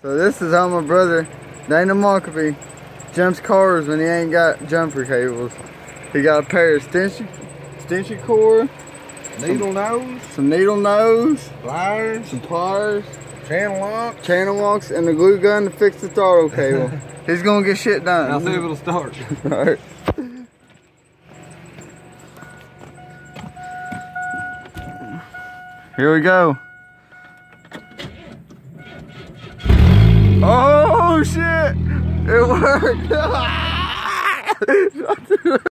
So this is how my brother, Dana Mockabee, jumps cars when he ain't got jumper cables. He got a pair of extension, extension cord, Needle nose, some needle nose, pliers, some pliers, channel lock. channel locks, and a glue gun to fix the throttle cable. He's gonna get shit done. I'll see if it'll start. Alright. Here we go. Oh shit! It worked!